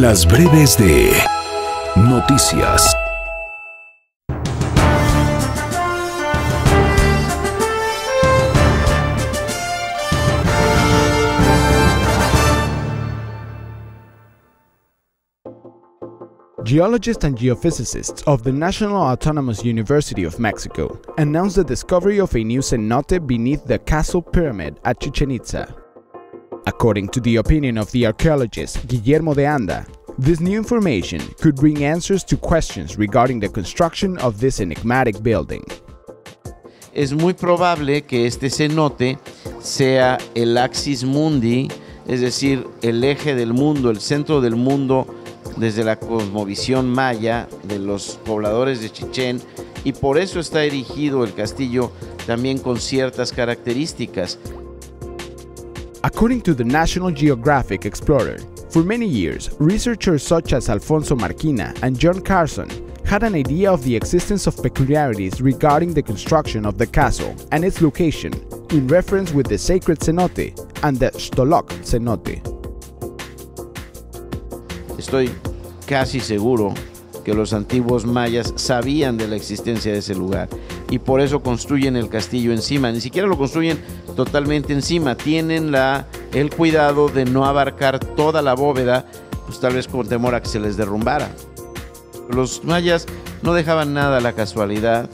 Las breves de Noticias. Geologists and geophysicists of the National Autonomous University of Mexico announced the discovery of a new cenote beneath the Castle Pyramid at Chichen Itza. According to the opinion of the archaeologist Guillermo de Anda, this new information could bring answers to questions regarding the construction of this enigmatic building. Es muy probable que este cenote sea el axis mundi, es decir, el eje del mundo, el centro del mundo desde la cosmovisión maya de los pobladores de Chichén y por eso está erigido el castillo también con ciertas características. According to the National Geographic Explorer, for many years, researchers such as Alfonso Marquina and John Carson had an idea of the existence of peculiarities regarding the construction of the castle and its location, in reference with the sacred cenote and the Stolok cenote. Estoy casi seguro que los antiguos mayas sabían de la existencia de ese lugar y por eso construyen el castillo encima. Ni siquiera lo construyen totalmente encima, tienen la, el cuidado de no abarcar toda la bóveda, pues tal vez con temor a que se les derrumbara. Los mayas no dejaban nada a la casualidad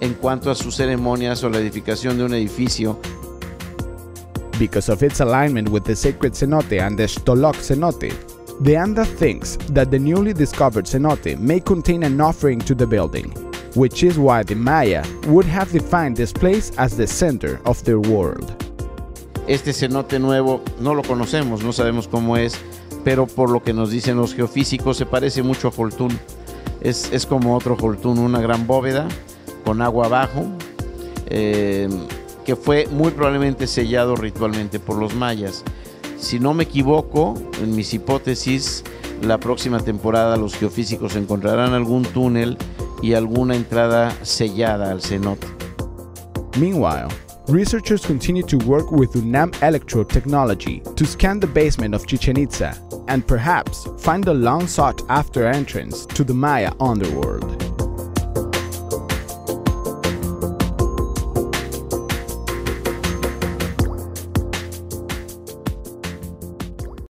en cuanto a sus ceremonias o la edificación de un edificio. Because of its alignment with the sacred cenote and the Stolok cenote, De Anda thinks that the newly discovered cenote may contain an offering to the building, which is why the Maya would have defined this place as the center of their world. Este cenote nuevo no lo conocemos, no sabemos cómo es, pero por lo que nos dicen los geofísicos se parece mucho a Holtún. Es, es como otro Holtún, una gran bóveda con agua abajo, eh, que fue muy probablemente sellado ritualmente por los mayas. Si no me equivoco, en mis hipótesis, la próxima temporada los geofísicos encontrarán algún túnel y alguna entrada sellada al cenote. Meanwhile, researchers continue to work with UNAM electrode technology to scan the basement of Chichen Itza and perhaps find the long sought after entrance to the Maya underworld.